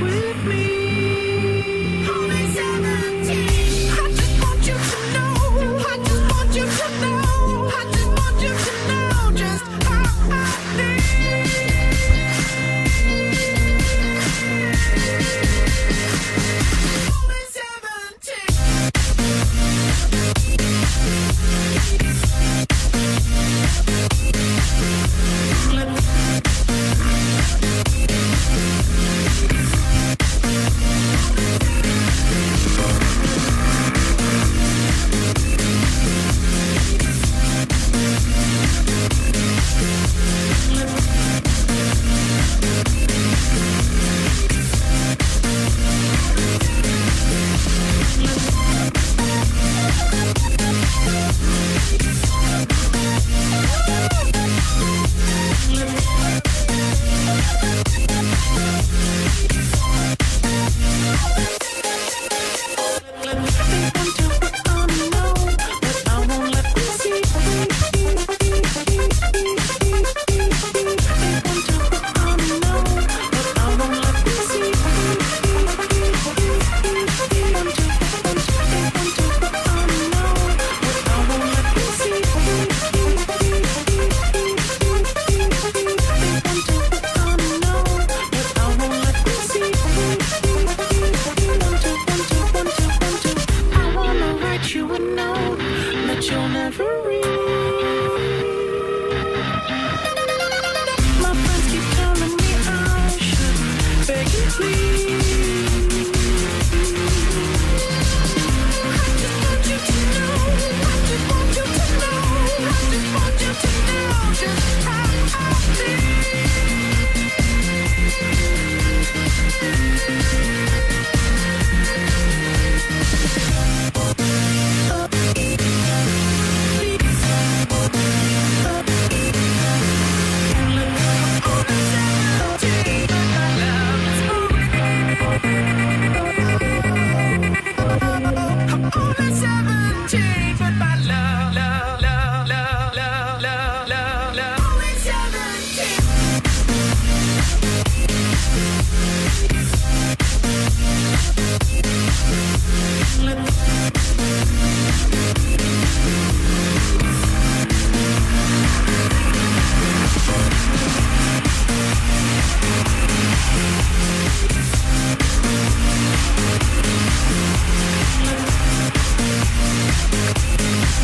with me.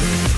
We'll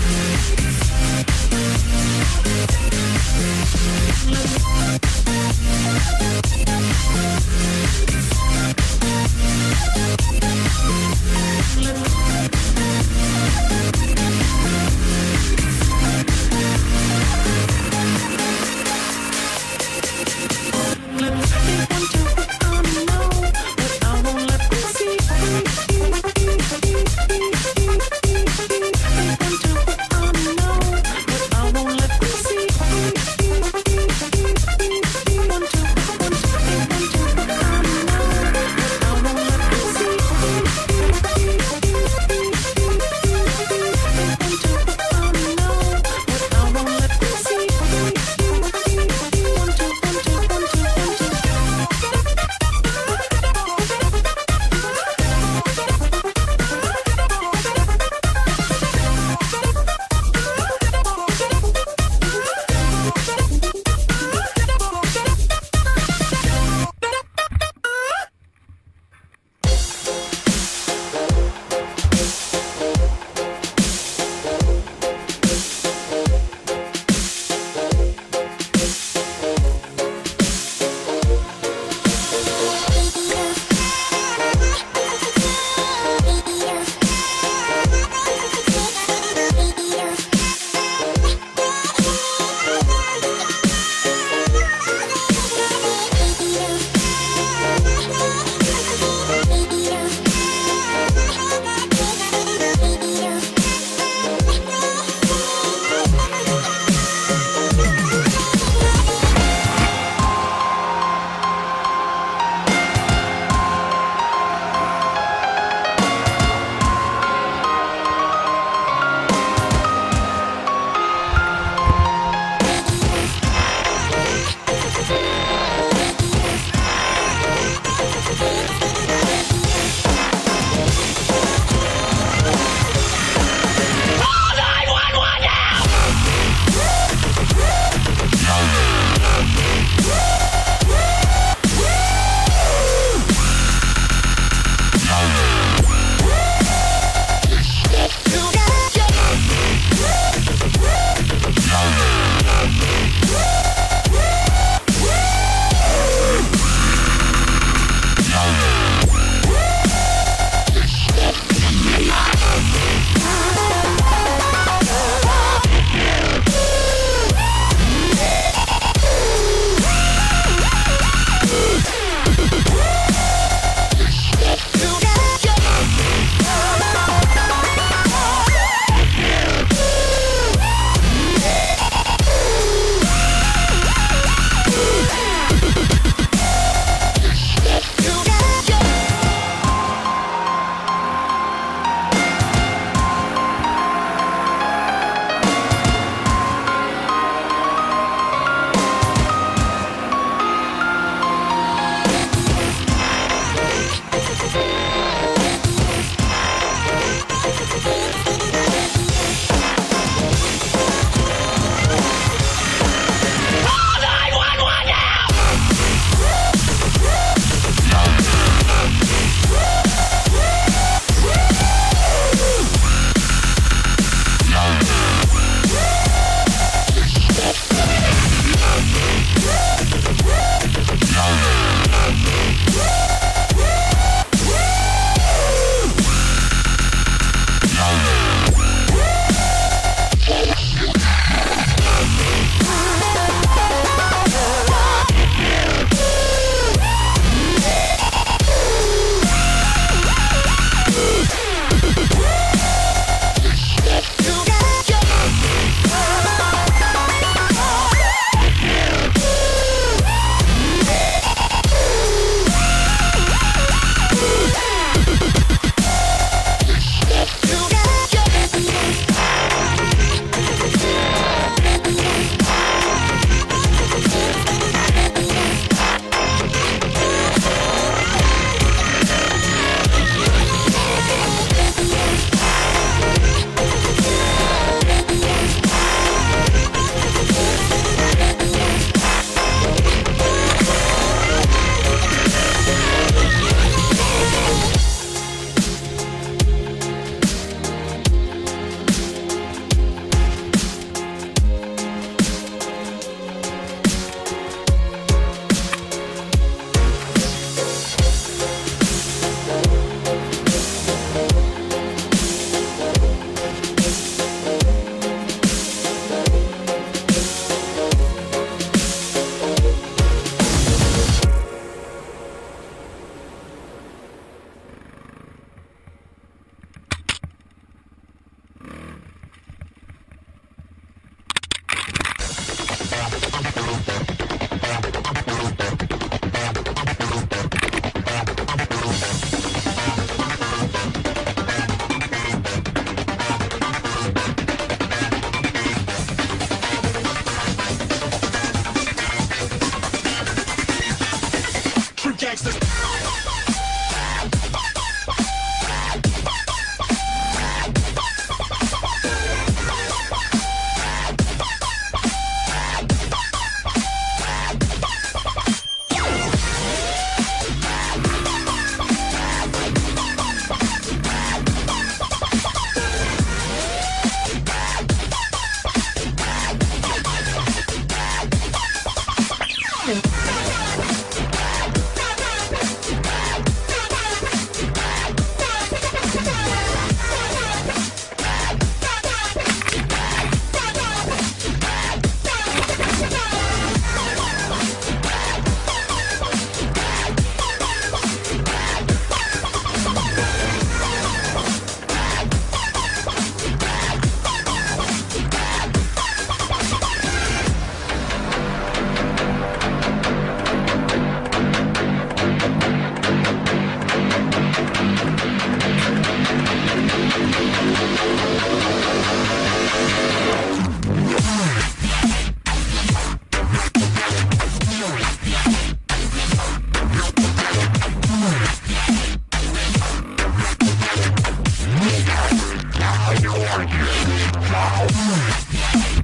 Yeah.